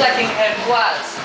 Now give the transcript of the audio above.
Second head was.